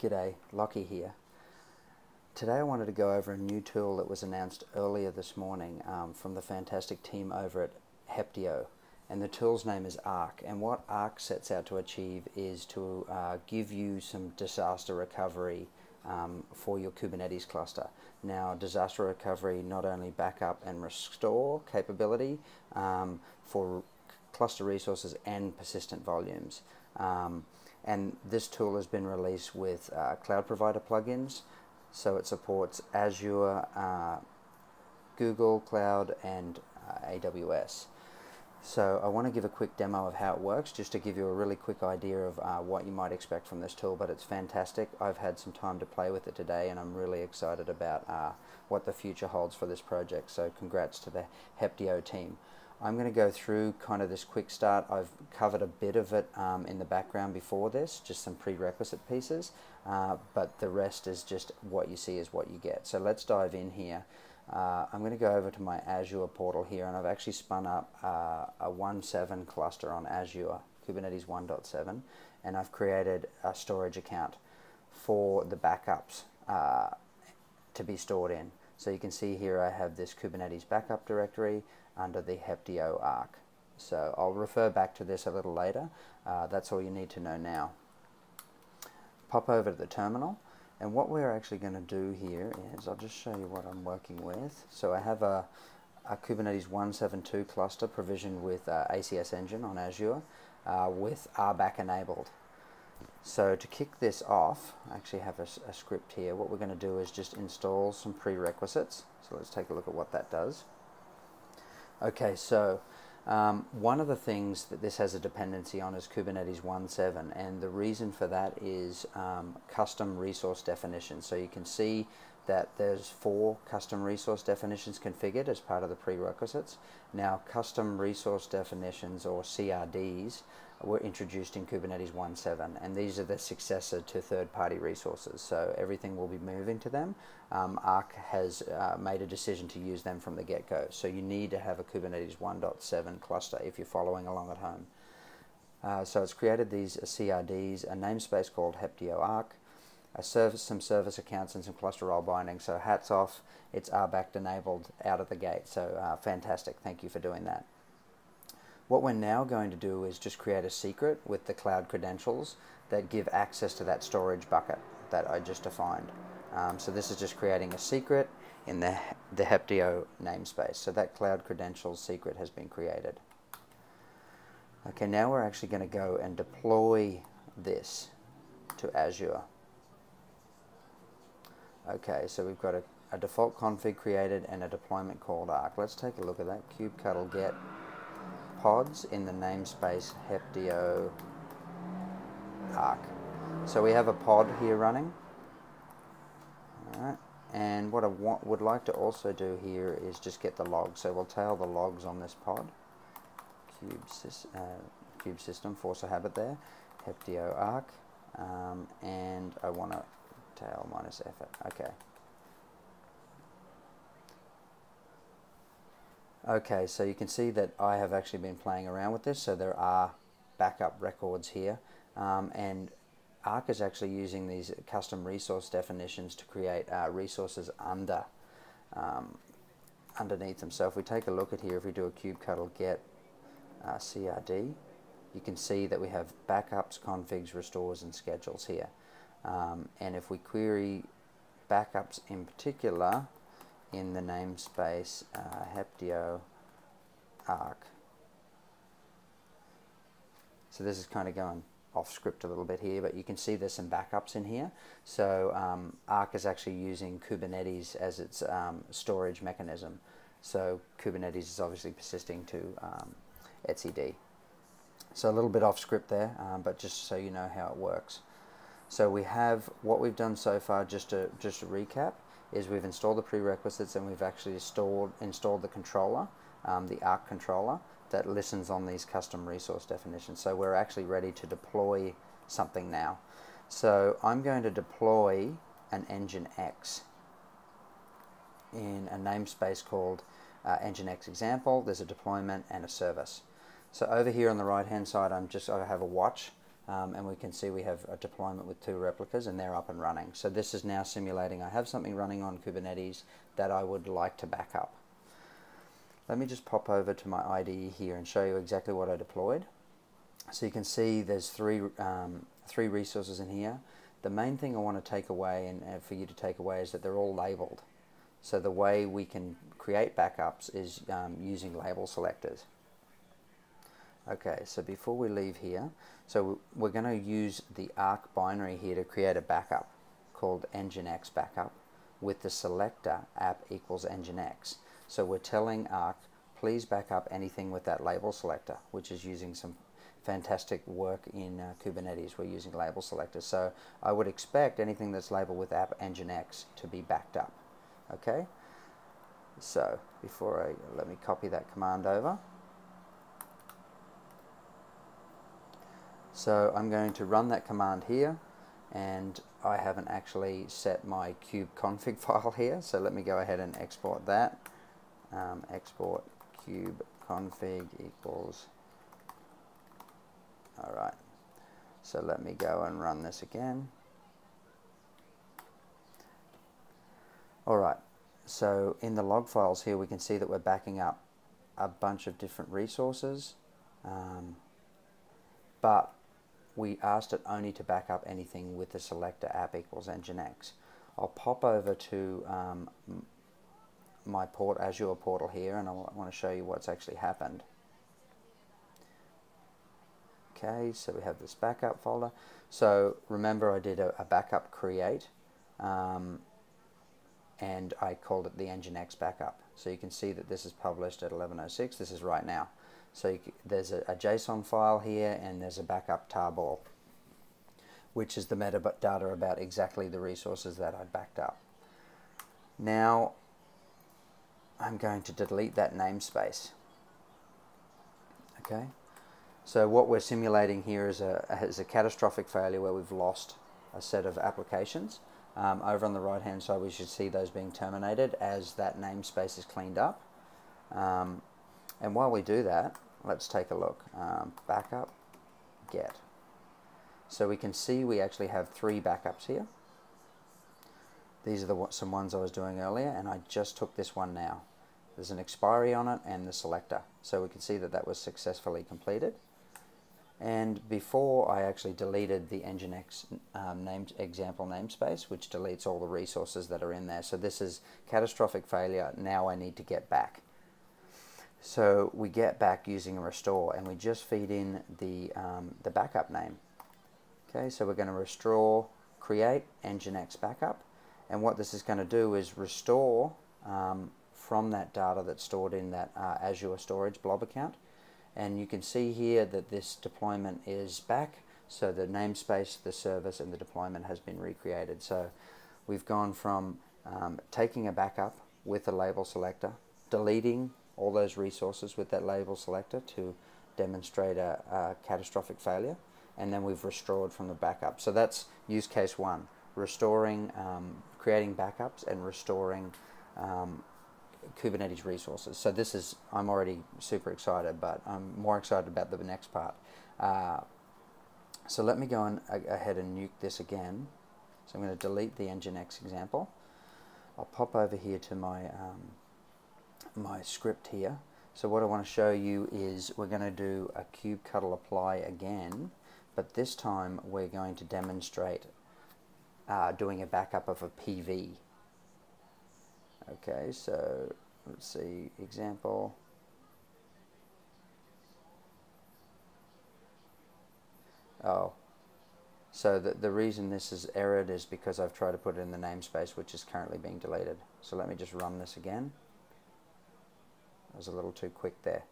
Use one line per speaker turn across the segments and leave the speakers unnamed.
G'day, Lockie here. Today I wanted to go over a new tool that was announced earlier this morning um, from the fantastic team over at Heptio. And the tool's name is Ark. And what Ark sets out to achieve is to uh, give you some disaster recovery um, for your Kubernetes cluster. Now, disaster recovery not only backup and restore capability um, for cluster resources and persistent volumes. And this tool has been released with uh, cloud provider plugins, so it supports Azure, uh, Google Cloud, and uh, AWS. So I want to give a quick demo of how it works, just to give you a really quick idea of uh, what you might expect from this tool, but it's fantastic. I've had some time to play with it today, and I'm really excited about uh, what the future holds for this project, so congrats to the Heptio team. I'm going to go through kind of this quick start. I've covered a bit of it um, in the background before this, just some prerequisite pieces, uh, but the rest is just what you see is what you get. So let's dive in here. Uh, I'm going to go over to my Azure portal here, and I've actually spun up uh, a 1.7 cluster on Azure, Kubernetes 1.7, and I've created a storage account for the backups uh, to be stored in. So you can see here I have this Kubernetes backup directory under the Heptio Ark. So I'll refer back to this a little later. Uh, that's all you need to know now. Pop over to the terminal and what we're actually going to do here is I'll just show you what I'm working with. So I have a, a Kubernetes 172 cluster provisioned with uh, ACS Engine on Azure uh, with RBAC enabled. So to kick this off, I actually have a, a script here. What we're going to do is just install some prerequisites. So let's take a look at what that does. Okay, so um, one of the things that this has a dependency on is Kubernetes 1.7 and the reason for that is um, custom resource definitions. So you can see that there's four custom resource definitions configured as part of the prerequisites. Now custom resource definitions or CRDs were introduced in Kubernetes 1.7 and these are the successor to third-party resources so everything will be moving to them. Um, Ark has uh, made a decision to use them from the get-go so you need to have a Kubernetes 1.7 cluster if you're following along at home. Uh, so it's created these CRDs, a namespace called Heptio Ark, a service, some service accounts and some cluster role binding. So hats off, it's RBAC enabled out of the gate. So uh, fantastic, thank you for doing that. What we're now going to do is just create a secret with the cloud credentials that give access to that storage bucket that I just defined. Um, so this is just creating a secret in the, the Heptio namespace. So that cloud credentials secret has been created. Okay, now we're actually going to go and deploy this to Azure. Okay, so we've got a, a default config created and a deployment called ark. Let's take a look at that. kubectl get pods in the namespace Heptio Ark. So we have a pod here running. Alright, and what I want, would like to also do here is just get the logs. So we'll tail the logs on this pod. Cube, uh, kube system, force a habit there. Heptio ark. Um, and I want to tail minus effort. Okay. Okay, so you can see that I have actually been playing around with this, so there are backup records here, um, and Ark is actually using these custom resource definitions to create uh, resources under um, underneath them. So if we take a look at here, if we do a kubectl get uh, CRD, you can see that we have backups, configs, restores, and schedules here. Um, and if we query backups in particular, in the namespace uh, Heptio Ark. So this is kind of going off script a little bit here, but you can see there's some backups in here. So um, Ark is actually using Kubernetes as its um, storage mechanism. So Kubernetes is obviously persisting to um, etcd. So a little bit off script there, um, but just so you know how it works. So we have what we've done so far, just to, just to recap, is we've installed the prerequisites and we've actually installed, installed the controller, um, the Ark controller, that listens on these custom resource definitions. So we're actually ready to deploy something now. So I'm going to deploy an Nginx in a namespace called uh, Nginx example. There's a deployment and a service. So over here on the right hand side, I'm just I have a watch um, and we can see we have a deployment with two replicas and they're up and running. So this is now simulating I have something running on Kubernetes that I would like to back up. Let me just pop over to my IDE here and show you exactly what I deployed. So you can see there's three, um, three resources in here. The main thing I want to take away and uh, for you to take away is that they're all labeled. So the way we can create backups is um, using label selectors. Okay, so before we leave here, so we're going to use the Ark binary here to create a backup called Nginx backup with the selector app equals Nginx. So we're telling Ark, please back up anything with that label selector, which is using some fantastic work in uh, Kubernetes. We're using label selectors. So I would expect anything that's labeled with app Nginx to be backed up. Okay? So before I, let me copy that command over. So I'm going to run that command here and I haven't actually set my kube config file here so let me go ahead and export that. Um, export kube config equals alright so let me go and run this again. Alright so in the log files here we can see that we're backing up a bunch of different resources um, but we asked it only to back up anything with the selector app equals nginx. I'll pop over to um, my port Azure portal here and I want to show you what's actually happened. Okay, so we have this backup folder. So remember I did a, a backup create um, and I called it the Nginx backup. So you can see that this is published at 11.06. This is right now. So you, there's a, a, JSON file here and there's a backup tarball, which is the metadata about exactly the resources that I backed up. Now I'm going to delete that namespace. Okay, so what we're simulating here is a, is a catastrophic failure where we've lost a set of applications. Um, over on the right hand side we should see those being terminated as that namespace is cleaned up. Um, and while we do that, let's take a look. Um, backup, get. So we can see we actually have three backups here. These are the some ones I was doing earlier, and I just took this one now. There's an expiry on it and the selector. So we can see that that was successfully completed. And before I actually deleted the Nginx um, named example namespace, which deletes all the resources that are in there. So this is catastrophic failure. Now I need to get back. So we get back using a restore and we just feed in the, um, the backup name. Okay, so we're going to restore create nginx backup and what this is going to do is restore um, from that data that's stored in that uh, Azure Storage blob account and you can see here that this deployment is back so the namespace, the service and the deployment has been recreated. So we've gone from um, taking a backup with a label selector, deleting all those resources with that label selector to demonstrate a, a, catastrophic failure and then we've restored from the backup. So that's use case one, restoring, um, creating backups and restoring um, Kubernetes resources. So this is, I'm already super excited, but I'm more excited about the next part. Uh, so let me go on ahead and nuke this again. So I'm going to delete the Nginx example. I'll pop over here to my um, my script here. So what I want to show you is we're going to do a kubectl apply again, but this time we're going to demonstrate uh, doing a backup of a PV. Okay, so let's see, example. Oh, so the, the reason this is errored is because I've tried to put it in the namespace which is currently being deleted. So let me just run this again. Was a little too quick there.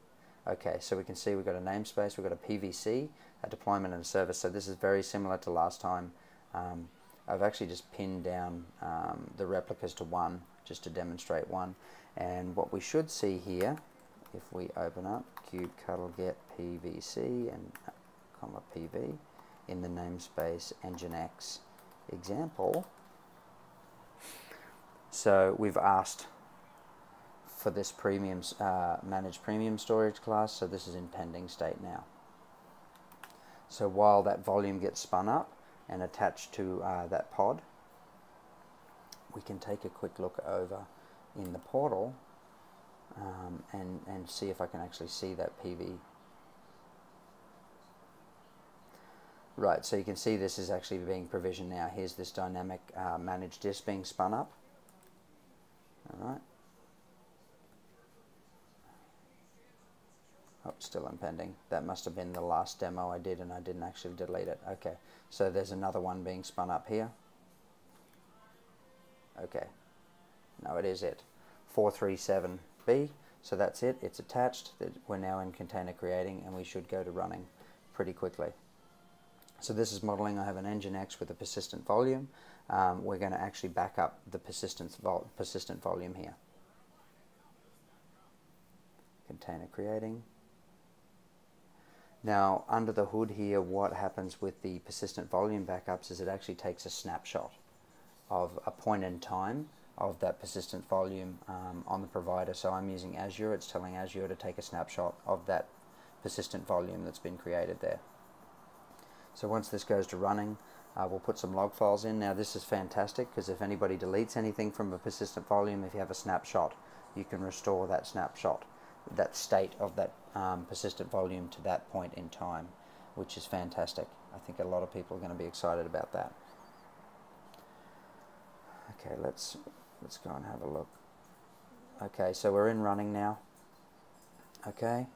Okay, so we can see we've got a namespace, we've got a PVC, a deployment and a service. So this is very similar to last time. Um, I've actually just pinned down um, the replicas to one just to demonstrate one. And what we should see here, if we open up kubectl get PVC and comma PV in the namespace nginx example. So we've asked for this premium uh, managed premium storage class, so this is in pending state now. So while that volume gets spun up and attached to uh, that pod, we can take a quick look over in the portal um, and, and see if I can actually see that PV. Right, so you can see this is actually being provisioned now. Here's this dynamic uh, managed disk being spun up. All right. Oh, still impending. That must have been the last demo I did and I didn't actually delete it. Okay, so there's another one being spun up here. Okay, no it is it. 437B, so that's it, it's attached. We're now in container creating and we should go to running pretty quickly. So this is modeling, I have an Nginx with a persistent volume. Um, we're going to actually back up the persistent, vol persistent volume here. Container creating. Now, under the hood here, what happens with the persistent volume backups is it actually takes a snapshot of a point in time of that persistent volume um, on the provider. So I'm using Azure, it's telling Azure to take a snapshot of that persistent volume that's been created there. So once this goes to running, uh, we'll put some log files in. Now this is fantastic because if anybody deletes anything from a persistent volume, if you have a snapshot, you can restore that snapshot that state of that um, persistent volume to that point in time, which is fantastic. I think a lot of people are going to be excited about that. Okay, let's let's go and have a look. Okay, so we're in running now. Okay.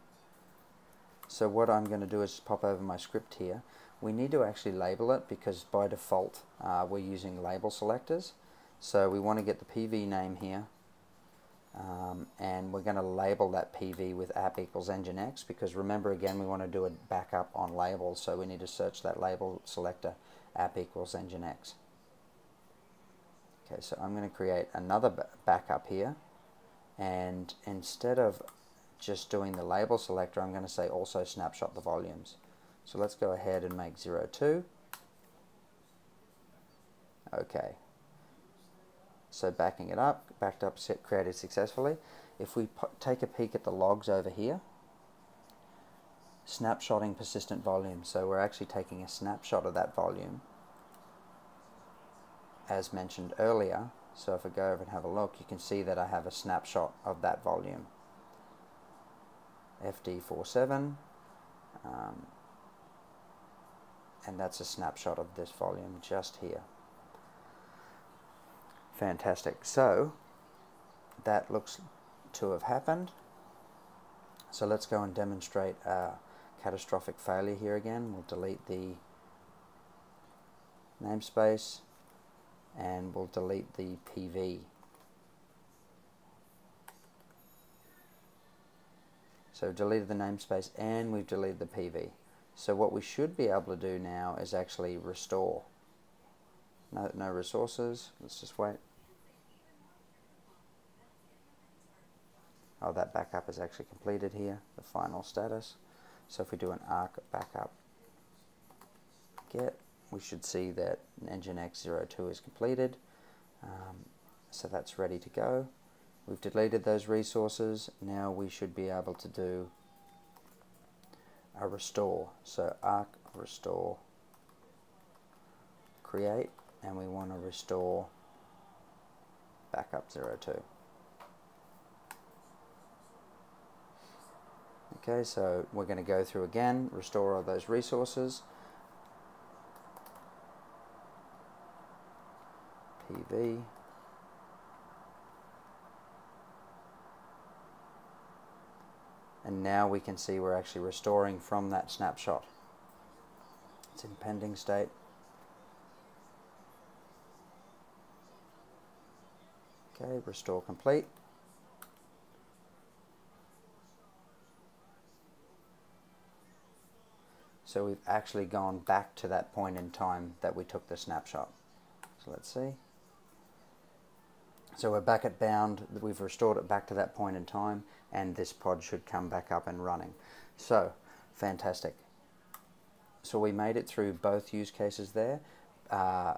So what I'm going to do is pop over my script here. We need to actually label it because by default uh, we're using label selectors. So we want to get the PV name here um, and we're going to label that PV with app equals nginx because remember again we want to do a backup on labels so we need to search that label selector app equals nginx. Okay, so I'm going to create another backup here and instead of just doing the label selector I'm going to say also snapshot the volumes. So let's go ahead and make 02. Okay, so backing it up, backed up, set, created successfully. If we take a peek at the logs over here, snapshotting persistent volume. So we're actually taking a snapshot of that volume as mentioned earlier. So if I go over and have a look, you can see that I have a snapshot of that volume. FD47, um, and that's a snapshot of this volume just here. Fantastic. So that looks to have happened. So let's go and demonstrate a catastrophic failure here again. We'll delete the namespace and we'll delete the PV. So we've deleted the namespace and we've deleted the PV. So what we should be able to do now is actually restore. No, no resources. Let's just wait. Oh, that backup is actually completed here, the final status. So if we do an ark backup get, we should see that Nginx02 is completed. Um, so that's ready to go. We've deleted those resources. Now we should be able to do a restore. So ark restore create and we want to restore backup 02. Okay, so we're going to go through again, restore all those resources. PV. And now we can see we're actually restoring from that snapshot. It's in pending state. Okay, restore complete. So we've actually gone back to that point in time that we took the snapshot. So let's see. So we're back at bound, we've restored it back to that point in time, and this pod should come back up and running. So, fantastic. So we made it through both use cases there, uh,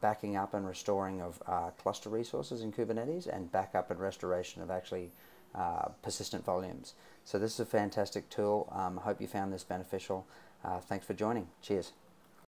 backing up and restoring of uh, cluster resources in Kubernetes, and backup and restoration of actually uh, persistent volumes. So this is a fantastic tool. Um, I hope you found this beneficial. Uh, thanks for joining. Cheers.